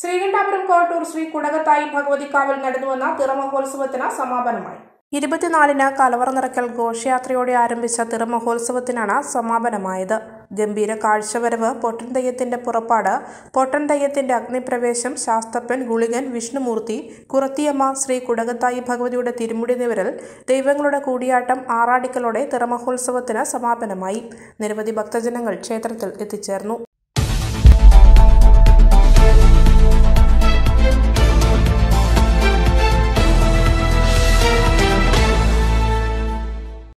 ശ്രീകണ്ഠാപുരം കോട്ടൂർ ശ്രീ കുടകത്തായി ഭഗവതിക്കാവിൽ നടന്നുവന്ന തിറമഹോത്സവത്തിന് സമാപനമായി. ഇരുപത്തിനാലിന് കലവറ നിറക്കൽ ഘോഷയാത്രയോടെ ആരംഭിച്ച തിറമഹോത്സവത്തിനാണ് സമാപനമായത്. ഗംഭീര കാഴ്ചവരവ് പൊട്ടൻ തെയ്യത്തിന്റെ പുറപ്പാട് പൊട്ടൻ തെയ്യത്തിന്റെ അഗ്നിപ്രവേശം ശാസ്തപ്പൻ ഗുളികൻ വിഷ്ണുമൂർത്തി കുറത്തിയമ്മ ശ്രീ കുടകത്തായി ഭഗവതിയുടെ തിരുമുടി നിവരൽ ദൈവങ്ങളുടെ കൂടിയാട്ടം ആറാടിക്കലോടെ തിറമഹോത്സവത്തിന് സമാപനമായി. നിരവധി ഭക്തജനങ്ങൾ ക്ഷേത്രത്തിൽ എത്തിച്ചേർന്നു.